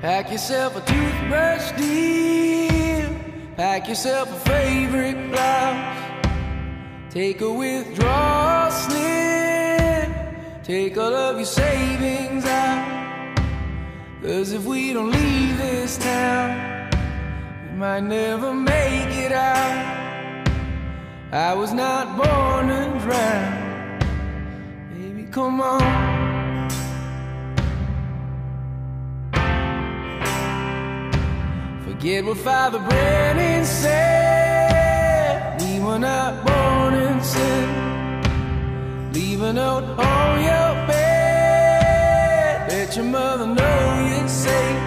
Pack yourself a toothbrush, dear. Pack yourself a favorite blouse. Take a withdrawal slip. Take all of your savings out. Cause if we don't leave this town, we might never make it out. I was not born to drown. Baby, come on. Forget what Father Brennan said. We were not born in sin. Leave a note on your bed. Let your mother know you're safe.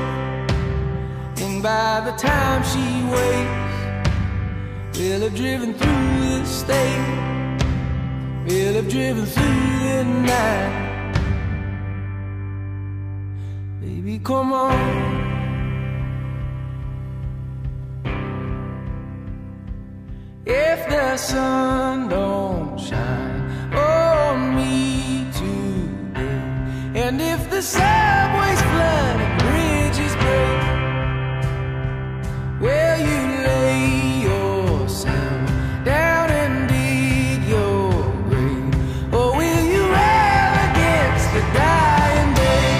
And by the time she wakes, we'll have driven through the state. We'll have driven through the night. Baby, come on. The sun don't shine on me today, and if the subways flood bridges break, will you lay yourself down and dig your grave, or will you rail against the dying day?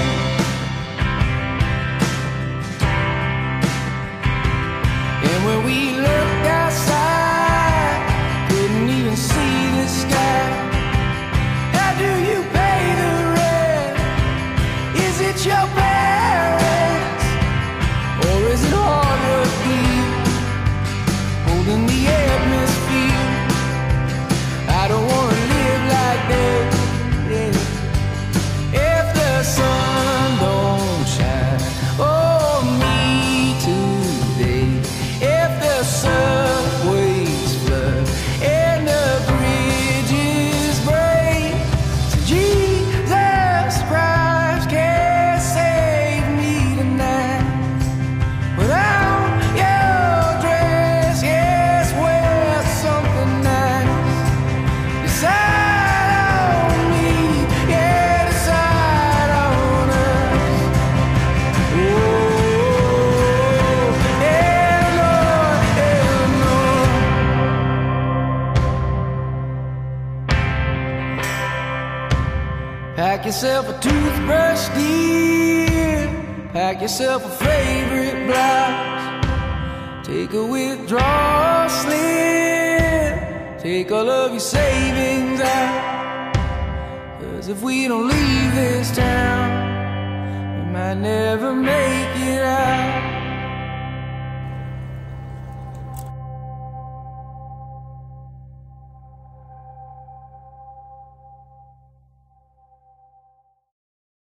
And when we look outside, your Pack yourself a toothbrush, dear. Pack yourself a favorite blouse. Take a withdrawal slip. Take all of your savings out. Cause if we don't leave this town, we might never make it out.